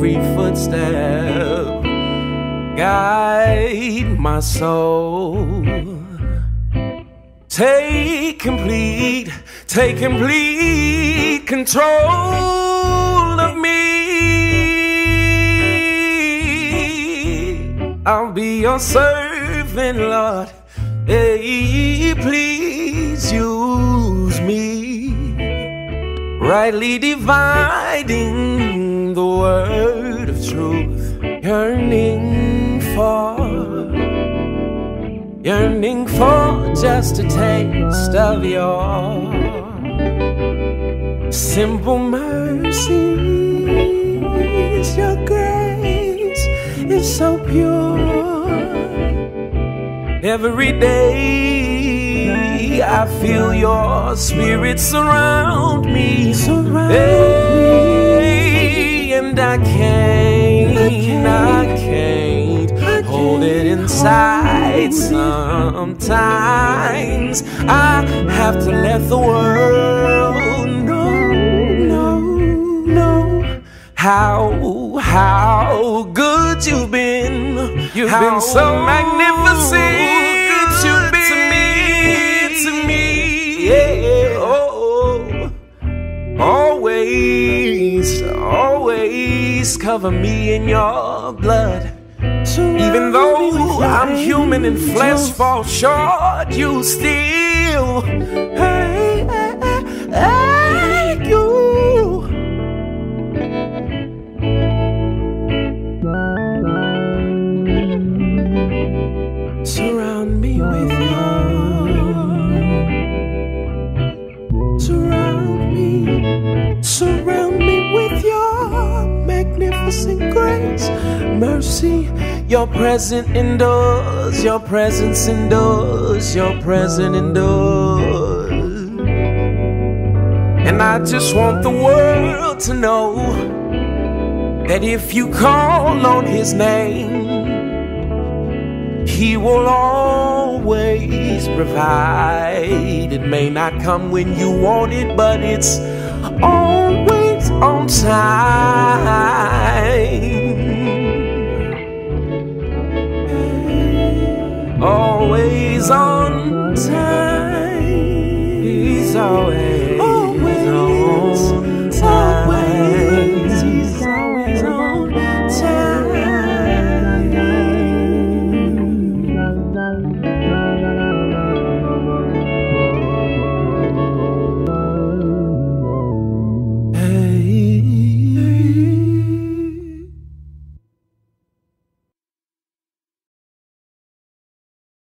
every footstep, guide my soul. Take complete, take complete control of me. I'll be your servant, Lord. Hey, please use me. Rightly dividing the word truth, yearning for yearning for just a taste of your simple mercies. Your grace is so pure. Every day I feel your spirit surround me, surround me, and I can't, I can't hold it inside. Sometimes I have to let the world know, know, know how how good you've been. You've been so magnificent. Always cover me in your blood. Even though I'm human and flesh falls short, you still, mercy. Your presence endures, your presence endures, your presence endures. And I just want the world to know that if you call on his name, he will always provide. It may not come when you want it, but it's always on time. Time.